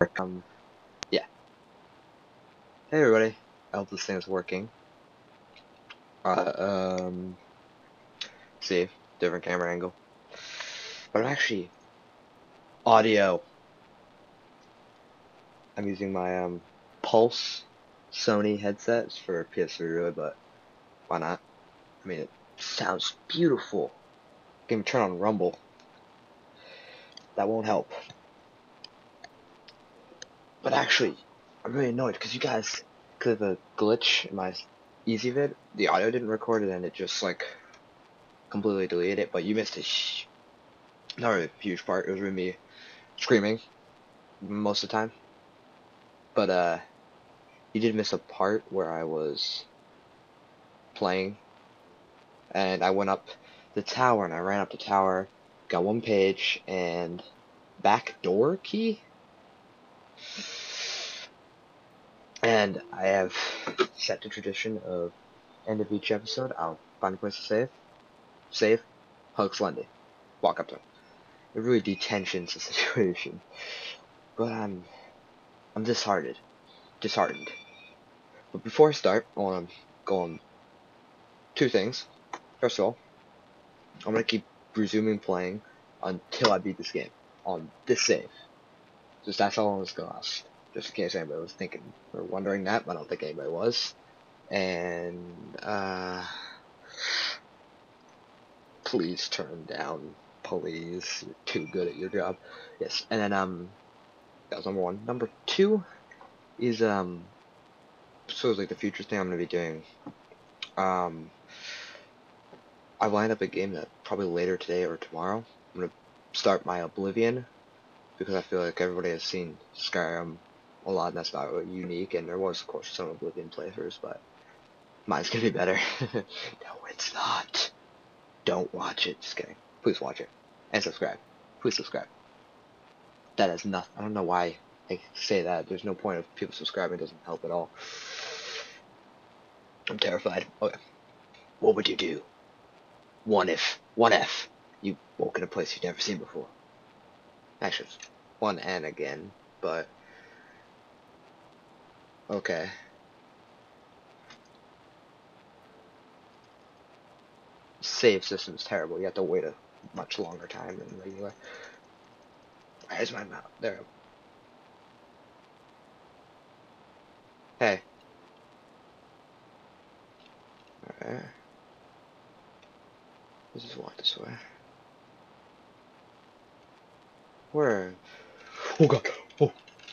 Um, yeah. Hey everybody, I hope this thing is working. Uh, um, see, different camera angle. But actually, audio. I'm using my, um, Pulse Sony headsets for PS3 really, but why not? I mean, it sounds beautiful. Can turn on Rumble. That won't help. But actually, I'm really annoyed because you guys, because of a glitch in my easy ezvid, the audio didn't record it and it just like completely deleted it. But you missed a not a huge part. It was really me screaming most of the time. But uh, you did miss a part where I was playing, and I went up the tower and I ran up the tower, got one page and back door key and I have set the tradition of end of each episode, I'll find a place to save, save, hug Slendy, walk up to him. It really detensions the situation, but I'm, I'm disheartened, disheartened. But before I start, I want to go on two things. First of all, I'm gonna keep resuming playing until I beat this game on this save. Just that's how long it's gonna last just in case anybody was thinking or wondering that, but I don't think anybody was. And, uh, please turn down, please. You're too good at your job. Yes, and then, um, that was number one. Number two is, um, so it's like the future thing I'm gonna be doing. Um, I lined up a game that probably later today or tomorrow. I'm gonna start my Oblivion because I feel like everybody has seen Skyrim a lot that's not unique and there was of course some Oblivion playthroughs but mine's gonna be better. no it's not. Don't watch it. Just kidding. Please watch it. And subscribe. Please subscribe. That has nothing I don't know why I say that. There's no point of people subscribing, it doesn't help at all. I'm terrified. Okay. What would you do? One if. One F. You woke in a place you've never seen before. Actually, one N again, but Okay. Save system's terrible. You have to wait a much longer time than regular. Where's my mouth? There. Hey. Alright. Let's just walk this way. Where? Oh god.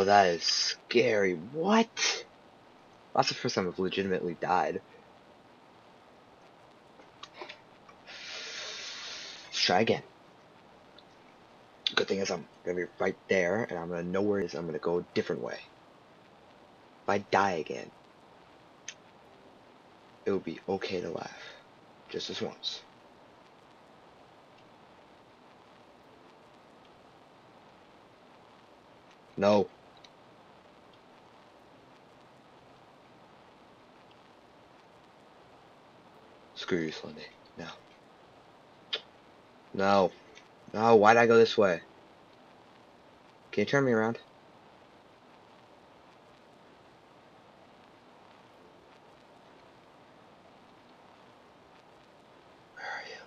Oh, that is scary. What? That's the first time I've legitimately died. Let's try again. Good thing is I'm gonna be right there, and I'm gonna know where it is. I'm gonna go a different way. If I die again, it will be okay to laugh. Just this once. No. Screw you, Slendy. No. No. No, why'd I go this way? Can you turn me around? Where are you?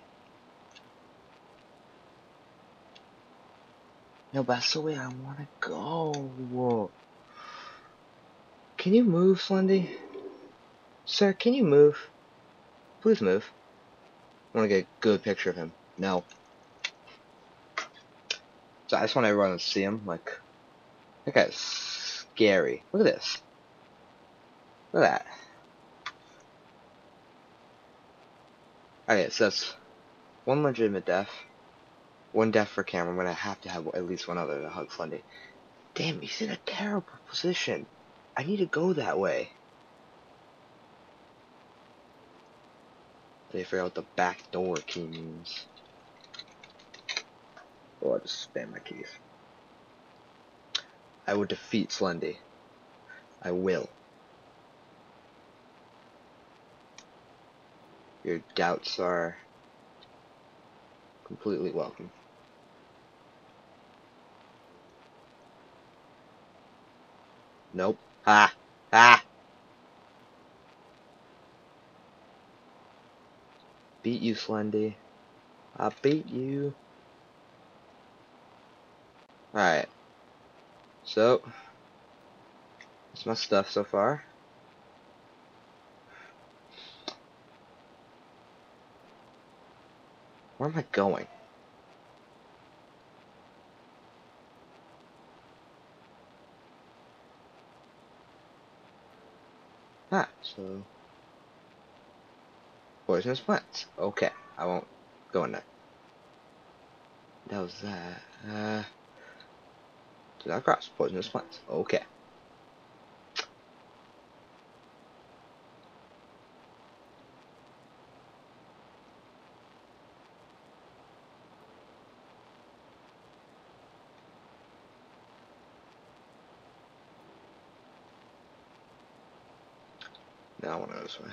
No, but that's the way I want to go. Whoa. Can you move, Slendy? Sir, can you move? Please move. I want to get a good picture of him. No. So I just want everyone to see him. Like, that guy's scary. Look at this. Look at that. Okay, so that's one legitimate death. one death for camera. I'm gonna have to have at least one other to hug Slendy. Damn, he's in a terrible position. I need to go that way. They figure out the back door key means. Oh, I just spam my keys. I will defeat Slendy. I will. Your doubts are completely welcome. Nope. Ah! Ah! Beat you, Slendy. I beat you. Alright. So, that's my stuff so far. Where am I going? Ah, so... Poisonous plants. Okay, I won't go in there. That was that. Uh... Do not cross. Poisonous plants. Okay. Now I want to go this way.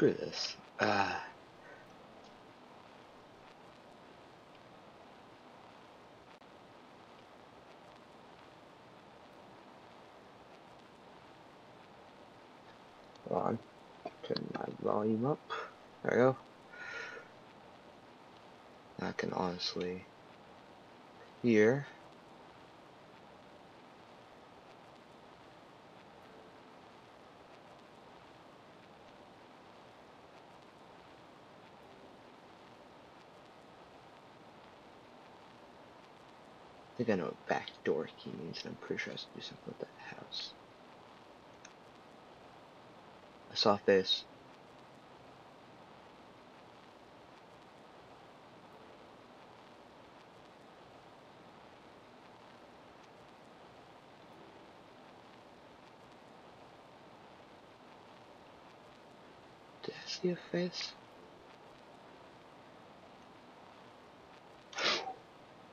Screw this. Ah. Hold on. Turn my volume up. There we go. I can honestly hear. Think I know what backdoor key means, and I'm pretty sure I have to do something with that house. I saw face. Did I see a face?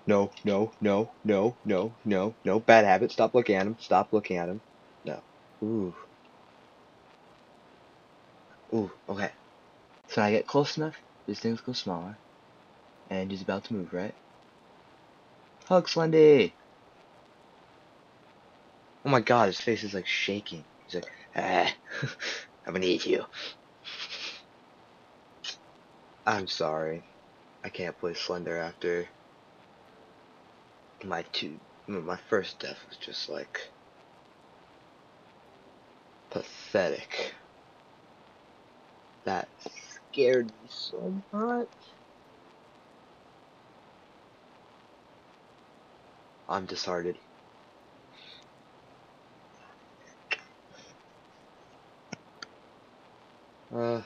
No, no, no, no, no, no, no. Bad habit. Stop looking at him. Stop looking at him. No. Ooh. Ooh, okay. So I get close enough, these things go smaller. And he's about to move, right? Hug Slendy! Oh my god, his face is like shaking. He's like, ah, I'm gonna eat you. I'm sorry. I can't play Slender after my two my first death was just like pathetic. That scared me so much. I'm disheartened. Uh,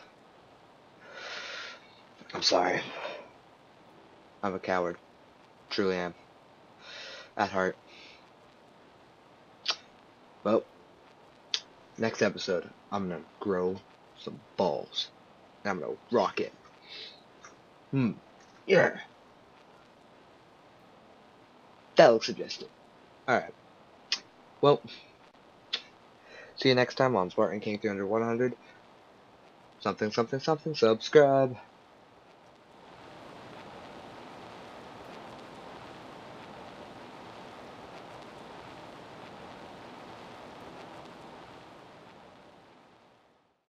I'm sorry. I'm a coward. Truly am. At heart. Well, next episode, I'm gonna grow some balls. I'm gonna rock it. Hmm. Yeah. That looks suggestive. Alright. Well, see you next time on Spartan King 300 100. Something, something, something. Subscribe.